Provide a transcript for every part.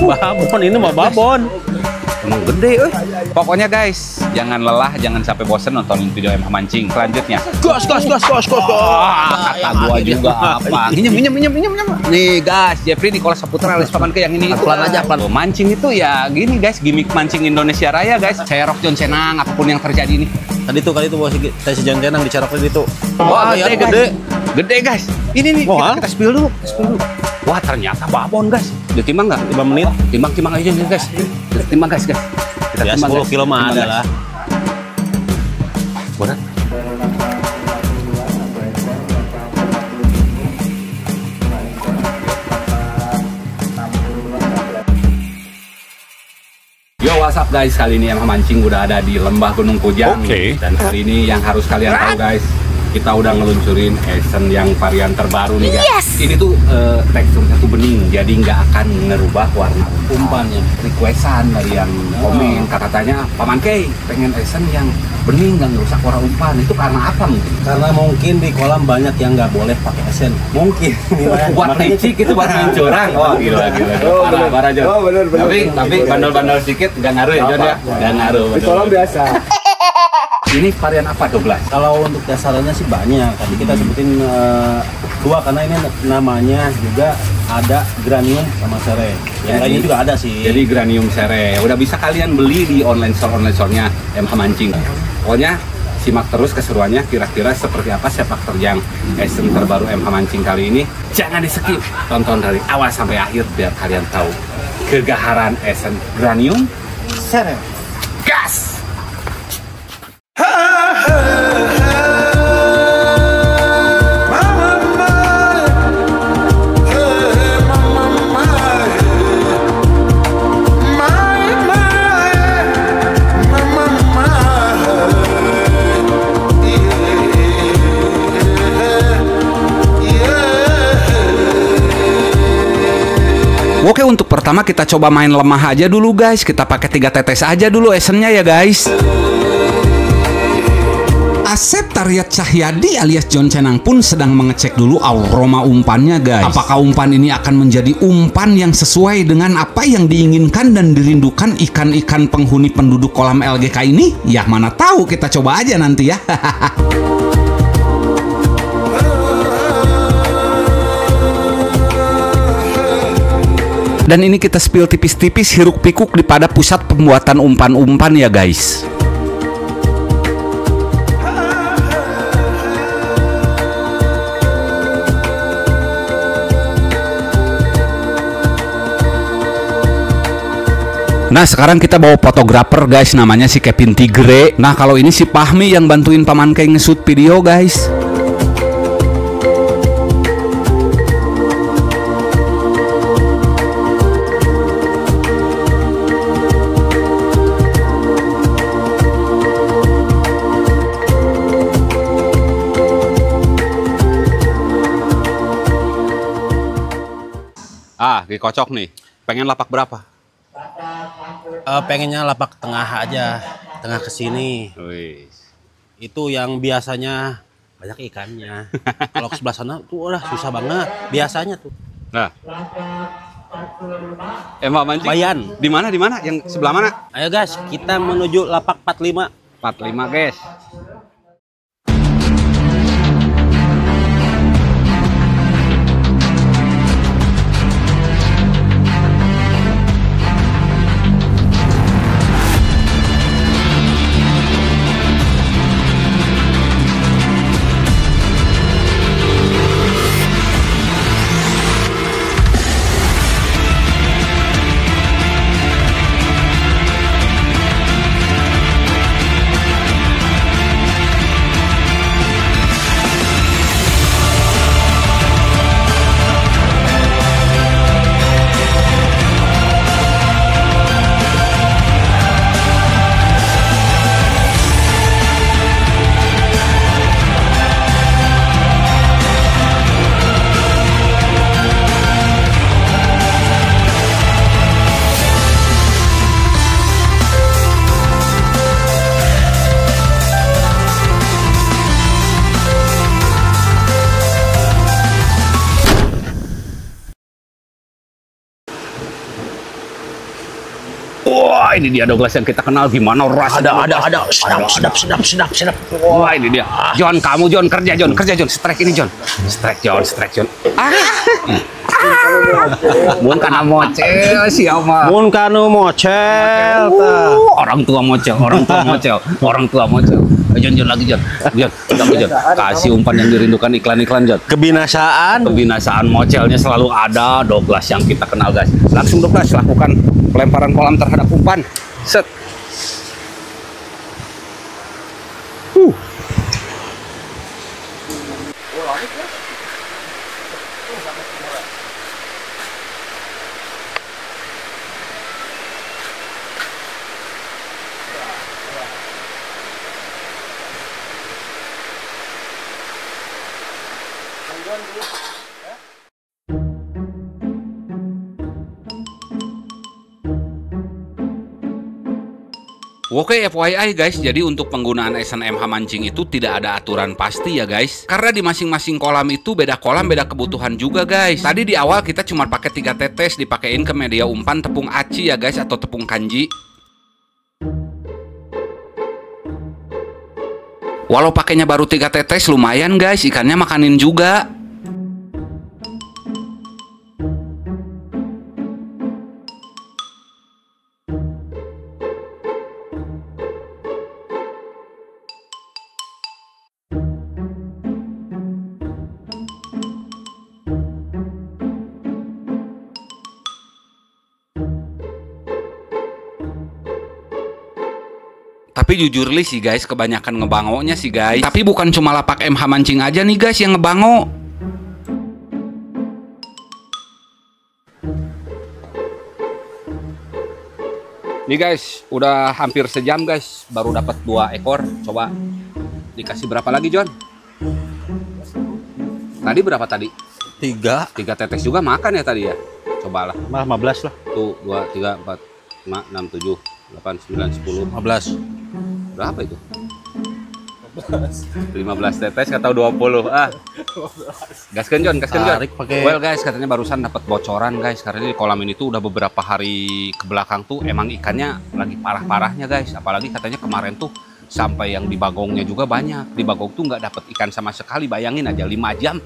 Babon ini mah babon. Emang gede, eh. Pokoknya guys, jangan lelah, jangan sampai bosen nontonin video MH Mancing. Selanjutnya, Gas gas gas gas gas. Wah, kata gua juga apa? Minjem, minjem, minjem, minjem, minjem. Nih guys, Jeffrey Nikola Saputra alias Paman ke yang ini itu Pelan aja, pelan. Mancing itu ya gini guys, gimmick mancing Indonesia Raya guys. Saya Rock John Senang, apa pun yang terjadi nih. Tadi tuh kali itu bawa si saya si Jangan dicarok tadi tuh. Wah, ya, gede, gede. Gede guys. Ini nih, Wah. kita, kita spill dulu. spill dulu. Wah, ternyata babon guys. Ditimbang nggak? 5 menit. Timbang, timbang aja nih guys. Timbang guys, guys. Kita Ya timbang, 10 guys. kilo mah ada lah. Berat. Yo what's up guys, kali ini yang mancing udah ada di Lembah Gunung Kujang Oke. Dan hari ini yang harus kalian tahu guys Kita udah ngeluncurin Esen yang varian terbaru nih guys Ini tuh eh, teksturnya tuh bening Jadi nggak akan ngerubah warna umpannya Requestan dari yang komen Katanya Paman Kei pengen Esen yang bening nggak ngerusak warna umpan Itu karena apa mungkin? Karena mungkin di kolam banyak yang nggak boleh pakai esen. Mungkin. buat licik itu buat main curang. Oh gila gila. Oh, parah. Oh, bener, bener, Tapi bener. tapi bandel-bandel sedikit nggak ngaruh ya Jon ya. Nggak ngaruh. Di kolam biasa. Ini varian apa 12? Kalau untuk dasarannya sih banyak. Tadi kita sebutin eh, dua karena ini namanya juga ada granium sama sere. Yang Jadi- lainnya juga ada sih. Jadi Granium Sere. Udah bisa kalian beli di online store online store-nya MH Mancing. Pokoknya simak terus keseruannya kira-kira seperti apa sepak terjang Esen terbaru MH Mancing kali ini. Jangan di skip, tonton dari awal sampai akhir biar kalian tahu kegaharan Esen Granium sere. Pertama kita coba main lemah aja dulu guys. Kita pakai tiga tetes aja dulu esennya ya guys. Asep Tariat Cahyadi alias John Cenang pun sedang mengecek dulu aroma umpannya guys. Apakah umpan ini akan menjadi umpan yang sesuai dengan apa yang diinginkan dan dirindukan ikan-ikan penghuni penduduk kolam LGK ini? Ya mana tahu. Kita coba aja nanti ya Dan ini kita spill tipis-tipis hiruk pikuk di pada pusat pembuatan umpan-umpan ya guys. Nah sekarang kita bawa fotografer guys. Namanya si Kevin Tigre. Nah kalau ini si Pahmi yang bantuin Paman Kei nge-shoot video guys dikocok nih. Pengen lapak berapa? Eh, pengennya lapak tengah aja, tengah ke sini. Itu yang biasanya banyak ikannya. Kalau ke sebelah sana tuh udah susah banget. Biasanya tuh. Nah. Eh, Mbak Mancing. Bayan. Di mana? Di mana? Yang sebelah mana? Ayo guys, kita menuju lapak 45. 45, guys. Ini dia Douglas yang kita kenal gimana rasanya. Ada, ada, ada. Sedap, sedap, sedap, sedap, sedap. Wah, ini dia. John, kamu John kerja John, kerja John. Strike ini John. Strike John, strike John. Ah. Mun kana mocel siapa? Mun kanu mocel. Uh, orang tua mocel, orang tua mocel, orang tua mocel. Eh, John, John lagi John. John, lagi John. Kasih umpan yang dirindukan iklan-iklan John. Kebinasaan. Kebinasaan mocelnya selalu ada Douglas yang kita kenal guys. Langsung Douglas lakukan pelemparan kolam terhadap umpan. Set. Uh. Oke FYI guys, jadi untuk penggunaan SNMH mancing itu tidak ada aturan pasti ya guys. Karena di masing-masing kolam itu beda kolam beda kebutuhan juga guys. Tadi di awal kita cuma pakai tiga tetes dipakein ke media umpan tepung aci ya guys atau tepung kanji. Walau pakainya baru tiga tetes lumayan guys. Ikannya makanin juga Tapi jujur li sih guys, kebanyakan ngebangonya sih guys. Tapi bukan cuma lapak MH mancing aja nih guys yang ngebango. Nih guys, udah hampir sejam guys, baru dapat dua ekor. Coba dikasih berapa lagi John? Tadi berapa tadi? Tiga. Tiga tetes juga makan ya tadi ya? Cobalah. Malah 15 lah. Tuh, dua, tiga, empat, lima, enam, tujuh, delapan, sembilan, sepuluh. 15. Berapa itu? 15 tetes atau 20 ah. Gaskan John gaskan John Tarik pakai- well guys katanya barusan dapat bocoran guys. Karena di kolam ini tuh udah beberapa hari ke belakang tuh emang ikannya lagi parah-parahnya guys. Apalagi katanya kemarin tuh sampai yang di bagongnya juga banyak. Di bagong tuh nggak dapat ikan sama sekali. Bayangin aja 5 jam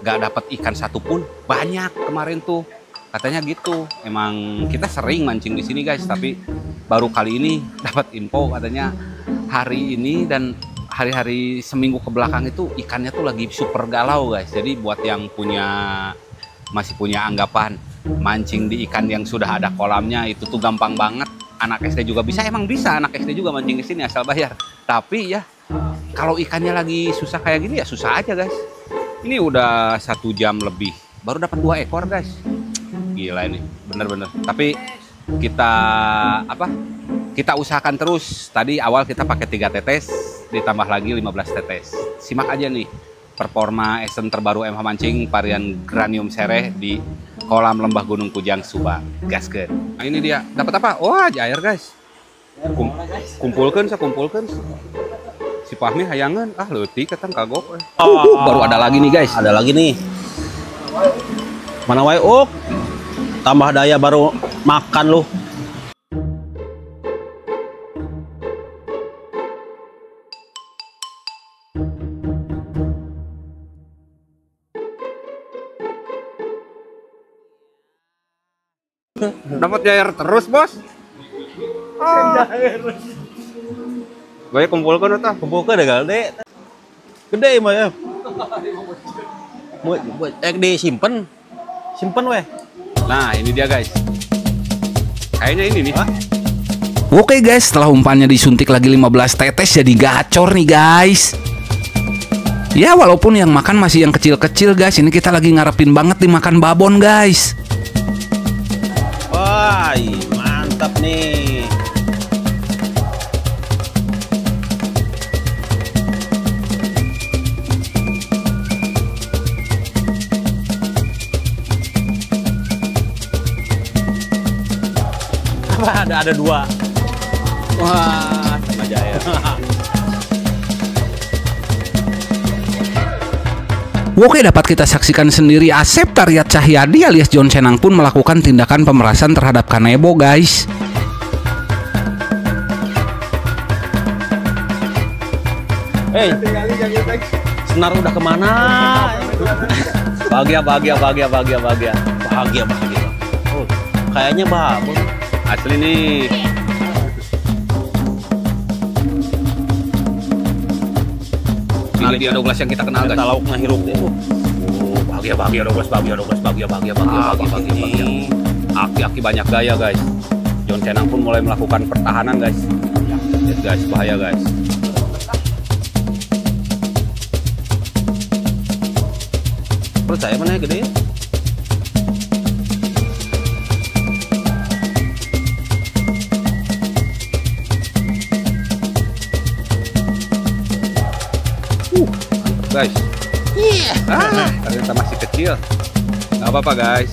nggak dapat ikan satupun banyak kemarin tuh katanya gitu. Emang kita sering mancing di sini guys tapi baru kali ini dapat info katanya hari ini dan hari-hari seminggu ke belakang itu ikannya tuh lagi super galau guys. Jadi buat yang punya masih punya anggapan mancing di ikan yang sudah ada kolamnya itu tuh gampang banget. Anak SD juga bisa emang bisa anak SD juga mancing di sini asal bayar. Tapi ya kalau ikannya lagi susah kayak gini ya susah aja guys. Ini udah satu jam lebih baru dapat dua ekor guys gila ini. Bener-bener tapi kita apa kita usahakan terus. Tadi awal kita pakai tiga tetes ditambah lagi 15 tetes. Simak aja nih performa esen terbaru MH Mancing varian Granium Sereh di kolam lembah Gunung Kujang Subang. Gaskeun nah ini dia. Dapat apa? Wah jair guys. Kum- kumpulkan saya kumpulkan si Fahmi hayangan. Ah leutik katang kagok eh. Uh, baru ada lagi nih guys. Ada lagi nih. Mana wae Uk? Tambah daya baru makan lu. dapat jair terus bos ah. Gue kumpulkan eta. Kumpulkan deh gede. Gede mah ya. Buat eh disimpen. Simpen weh. Nah, ini dia guys. Kayaknya ini nih. Oke guys, setelah umpannya disuntik lagi 15 tetes jadi gacor nih guys. Ya walaupun yang makan masih yang kecil-kecil guys, ini kita lagi ngarepin banget dimakan babon guys. Wah, mantap nih. ada ada dua. Wah, sama jaya. Oke dapat kita saksikan sendiri Asep Taryat Cahyadi alias John Senang pun melakukan tindakan pemerasan terhadap Kanebo guys Hei, senar udah ke mana? Bahagia, bahagia, bahagia, bahagia, bahagia, bahagia, bahagia. Oh, kayaknya bagus. Asli nih. Ini dia Douglas yang kita kenal guys. Kita lauk hirup deh. Oh, bahagia, bahagia Douglas, bahagia Douglas, bahagia, bahagia, bahagia, Ah, bahagia, bahagia, bahagia. Aki-aki banyak gaya guys. John Cenang pun mulai melakukan pertahanan guys. Lihat guys, bahaya guys. Percaya mana gede? Mantap guys. Ah, ternyata masih kecil. Gak apa-apa guys.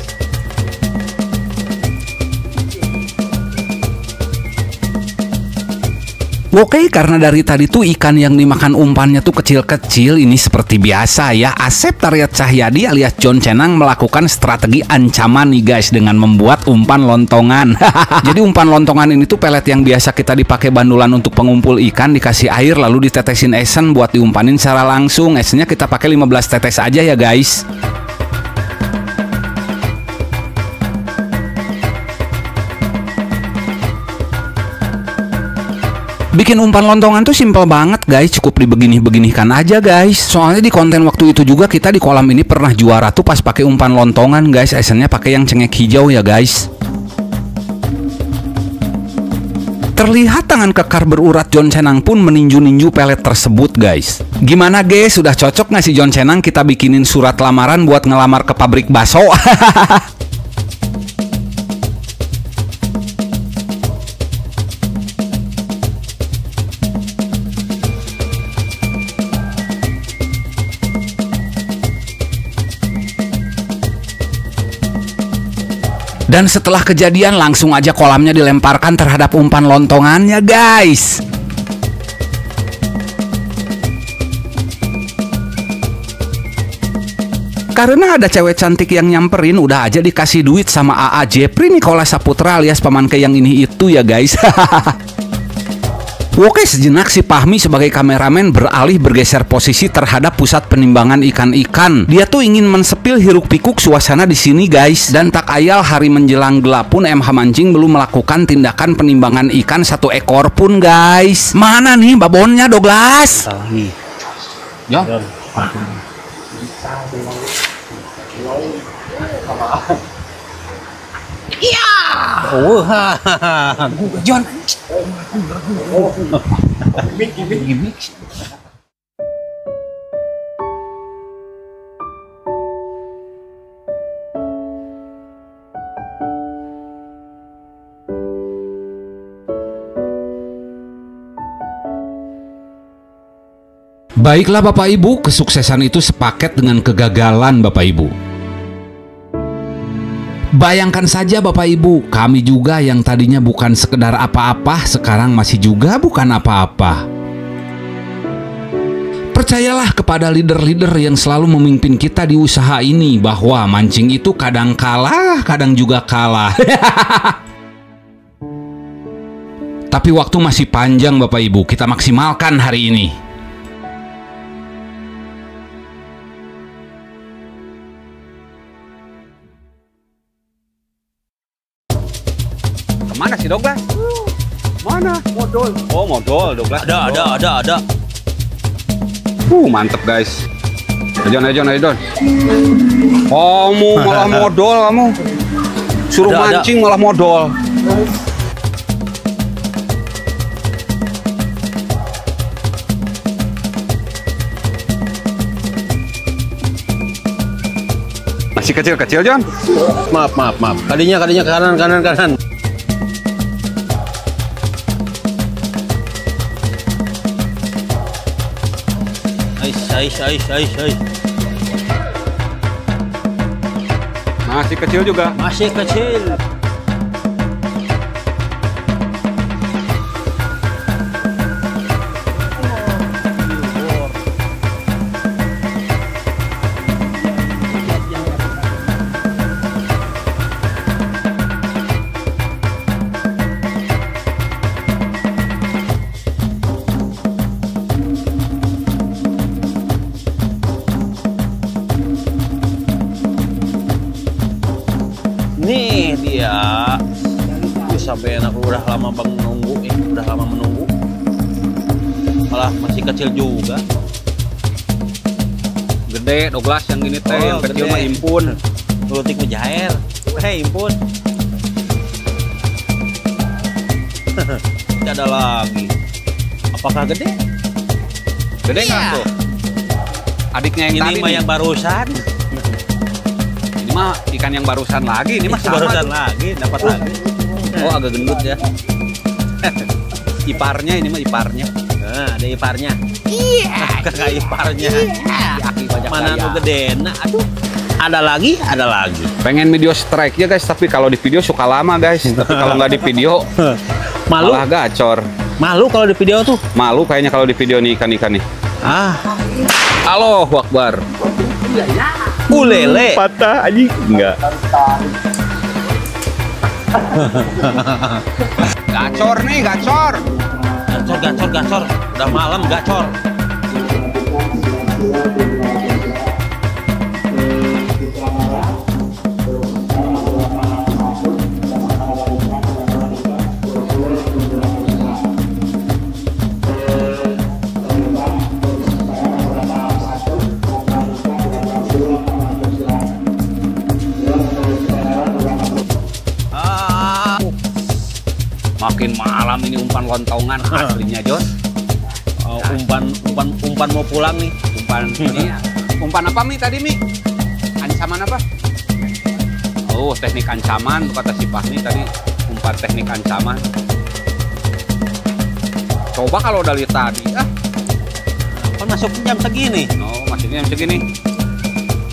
Oke, karena dari tadi tuh ikan yang dimakan umpannya tuh kecil-kecil, ini seperti biasa ya. Asep Tariat Cahyadi alias John Cenang melakukan strategi ancaman nih guys dengan membuat umpan lontongan. Jadi umpan lontongan ini tuh pelet yang biasa kita dipakai bandulan untuk pengumpul ikan dikasih air lalu ditetesin esen buat diumpanin secara langsung. Esennya kita pakai 15 tetes aja ya guys. Bikin umpan lontongan tuh simple banget guys. Cukup dibegini-beginikan aja guys. Soalnya di konten waktu itu juga kita di kolam ini pernah juara tuh pas pakai umpan lontongan guys. Esennya pakai yang cengek hijau ya guys. Terlihat tangan kekar berurat John Cenang pun meninju-ninju pelet tersebut guys. Gimana guys? Sudah cocok nggak sih John Cenang kita bikinin surat lamaran buat ngelamar ke pabrik baso? Dan setelah kejadian langsung aja kolamnya dilemparkan terhadap umpan lontongannya guys. Karena ada cewek cantik yang nyamperin udah aja dikasih duit sama AA Jepri Nikola Saputra alias pamanke yang ini itu ya guys Oke sejenak si Pahmi sebagai kameramen beralih bergeser posisi terhadap pusat penimbangan ikan-ikan. Dia tuh ingin mensepil hiruk pikuk suasana di sini guys. Dan tak ayal hari menjelang gelap pun MH Mancing belum melakukan tindakan penimbangan ikan satu ekor pun guys. Mana nih babonnya Douglas? Ya. Oh. John. Baiklah Bapak Ibu, kesuksesan itu sepaket dengan kegagalan Bapak Ibu. Bayangkan saja Bapak Ibu, kami juga yang tadinya bukan sekedar apa-apa, sekarang masih juga bukan apa-apa. Percayalah kepada leader-leader yang selalu memimpin kita di usaha ini bahwa mancing itu kadang kalah, kadang juga kalah. Tapi waktu masih panjang Bapak Ibu, kita maksimalkan hari ini. Ke mana sih Douglas? Mana? Modal. Oh modal Douglas. Ada, ada, ada, ada. Uh mantep guys. Ayo John, ayo John, ayo John. Kamu malah modal kamu. Suruh Ada, ada. mancing malah modal. Masih kecil-kecil John. Maaf, maaf, maaf. Kadinya, kadinya ke kanan, kanan, kanan. Ais, ais, ais, ais. Masih kecil juga. Masih kecil. Sampai enak udah lama bang menunggu eh udah lama menunggu. Malah masih kecil juga. Gede, Douglas yang gini teh, Oh, yang kecil mah impun. Lutik menjair hei impun. Tidak ada lagi. Apakah gede? Gede nggak Iya. tuh? Adiknya yang ini tadi mah yang barusan. Ini mah ikan yang barusan lagi, ini mah sama. barusan tuh. lagi dapat lagi Oh, agak gendut ya. iparnya ini mah iparnya. nah ada iparnya iya kakak iparnya banyak mana nu gede nah aduh ada lagi ada lagi Pengen video strike ya guys, tapi kalau di video suka lama guys. tapi kalau nggak di video malu malah gacor. malu kalau di video tuh Malu kayaknya kalau di video nih ikan-ikan nih. ah Halo, Akbar. Ulele Patah aja. Enggak. gacor nih, gacor. gacor gacor gacor udah malam gacor ini umpan lontongan aslinya, John. oh, umpan umpan umpan mau pulang nih Umpan ini umpan apa Mi tadi Mi? Ancaman apa? Oh, teknik ancaman kata si Fahmi tadi umpan teknik ancaman. Coba kalau lihat tadi, ah, kan masuk jam segini oh maksudnya yang segini.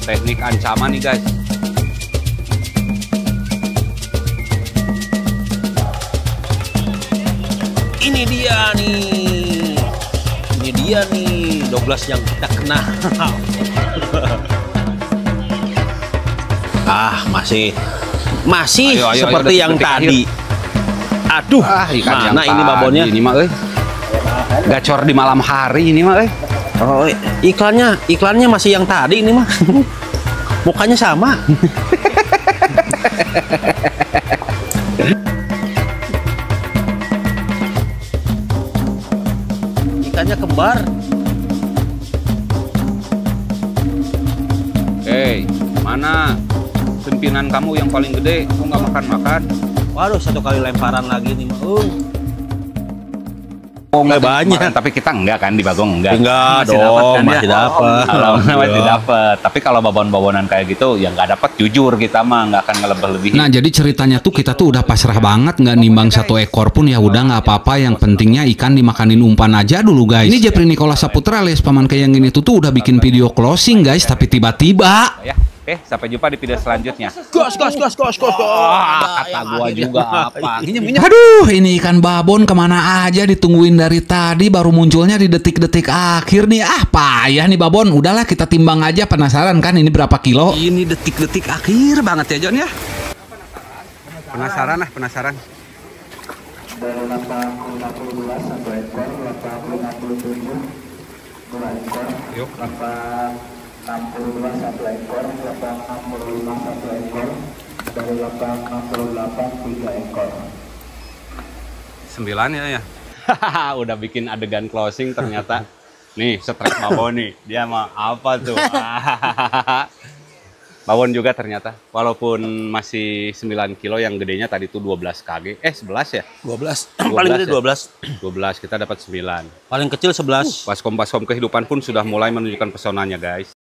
Teknik ancaman nih guys. Ini dia nih. Ini dia nih 12 yang kita kena. Ah masih. Masih Ayo, ayo, ayo, seperti detik- yang tadi. Aduh Ah, ikan yang mana ini babonnya Ini mah, eh. Gacor di malam hari ini mah, eh. oh iklannya iklannya masih yang tadi ini mah mukanya sama kembar Hei, mana pimpinan kamu yang paling gede? Kok nggak makan-makan? waduh satu kali lemparan lagi nih mah uh. Oh, nggak banyak. Tapi kita enggak kan di Bagong enggak. Enggak Masih dong, dapat kan ya? masih dapat. Kalau masih dapat. Tapi kalau babon-babonan kayak gitu ya nggak dapat jujur kita mah nggak akan ngelebih lebih. Nah jadi ceritanya tuh kita tuh udah pasrah banget nggak nimbang satu ekor pun ya udah nggak apa-apa yang pentingnya ikan dimakanin umpan aja dulu guys. Ini Jepri Nikola Saputra alias paman kayak yang ini tuh tuh udah bikin video closing guys tapi tiba-tiba ya. Eh, sampai jumpa di video selanjutnya. Gas, gas, gas, gas, gas, gas. Ah, kata gua akhirnya. juga apa? Aduh, ini ikan babon ke mana aja ditungguin dari tadi baru munculnya di detik-detik akhir nih. Ah, payah nih babon. Udahlah kita timbang aja penasaran kan ini berapa kilo? Ini detik-detik akhir banget ya John ya. Penasaran lah, penasaran. Yuk. Sembilan ya ya. Udah bikin adegan closing ternyata. Nih, stres babon nih. Dia mah apa tuh? Bawon juga ternyata. Walaupun masih 9 kilo yang gedenya tadi tuh 12 kg. Eh 11 ya? 12. Paling gede ya? 12. 12 kita dapat 9. Paling kecil 11. Baskom-baskom kehidupan pun sudah mulai menunjukkan pesonanya guys.